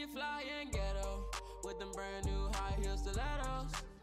you fly flying ghetto with them brand new high heel stilettos.